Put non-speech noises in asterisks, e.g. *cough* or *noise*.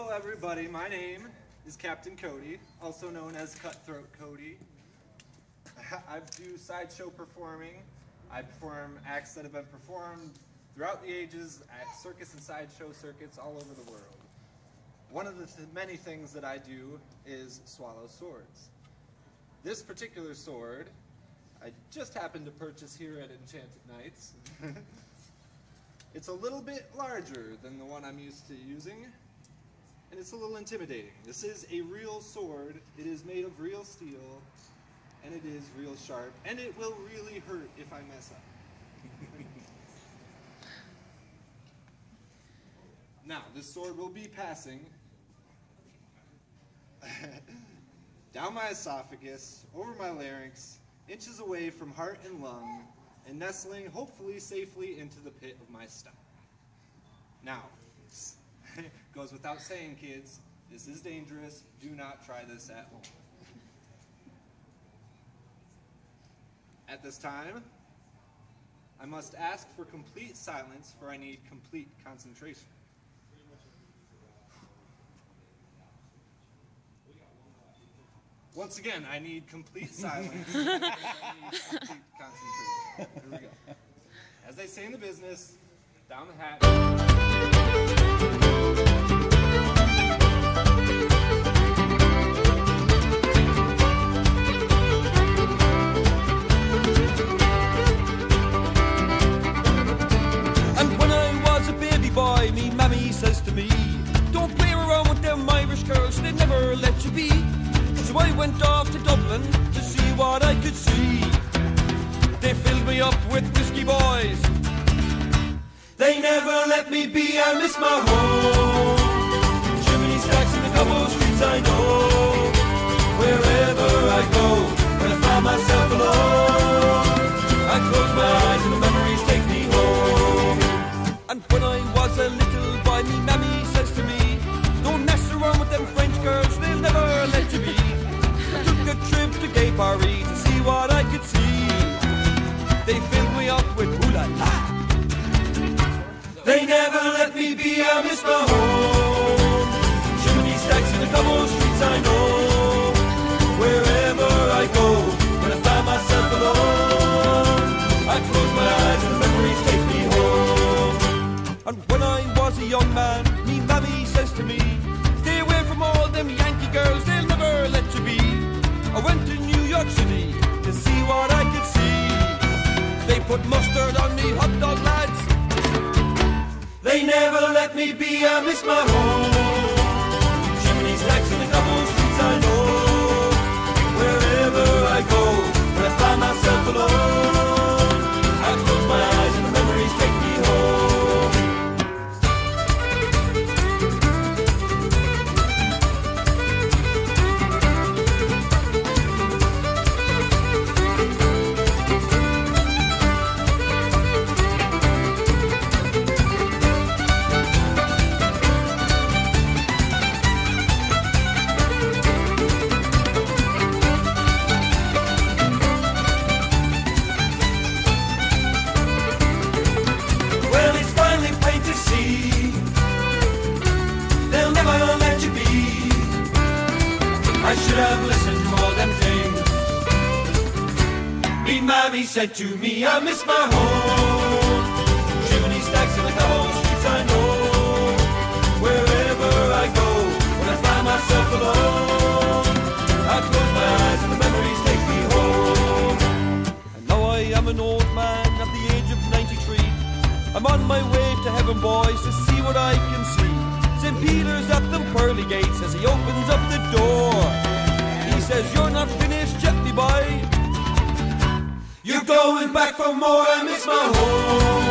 Hello, everybody. My name is Captain Cody, also known as Cutthroat Cody. *laughs* I do sideshow performing. I perform acts that have been performed throughout the ages at circus and sideshow circuits all over the world. One of the th many things that I do is swallow swords. This particular sword, I just happened to purchase here at Enchanted Knights. *laughs* it's a little bit larger than the one I'm used to using, and it's a little intimidating. This is a real sword. It is made of real steel, and it is real sharp, and it will really hurt if I mess up. *laughs* now, this sword will be passing *laughs* down my esophagus, over my larynx, inches away from heart and lung, and nestling hopefully safely into the pit of my stomach. Now, *laughs* goes without saying, kids, this is dangerous. Do not try this at home. At this time, I must ask for complete silence, for I need complete concentration. Once again, I need complete *laughs* silence. I need complete concentration. Here we go. As they say in the business, down the hatch. To me, Don't play around with them Irish girls, they never let you be. So I went off to Dublin to see what I could see. They filled me up with whiskey boys. They never let me be, I miss my home. Chimney stacks in the cobble streets I know. Paris to see what I could see. They filled me up with ooh la la. They never let me be, I miss home. Chimney stacks in the cobble streets I know. Wherever I go, when I find myself alone, I close my eyes and memories take me home. And when I was a young man, me mammy says to me, Stay away from all them Yankee girls, they'll never let you be. I went to York City to see what I could see. They put mustard on me hot dog lads. They never let me be, I miss my home. I should have listened to all them things. Me mommy said to me, I miss my home. Chimney stacks in the cobble streets I know. Wherever I go, when I find myself alone, I close my eyes and the memories take me home. And now I am an old man at the age of 93. I'm on my way to heaven, boys, to see what I can see. St. Peter's at them pearly gates as he opens up the door. He says, You're not finished me boy. You're going back for more, I miss my home.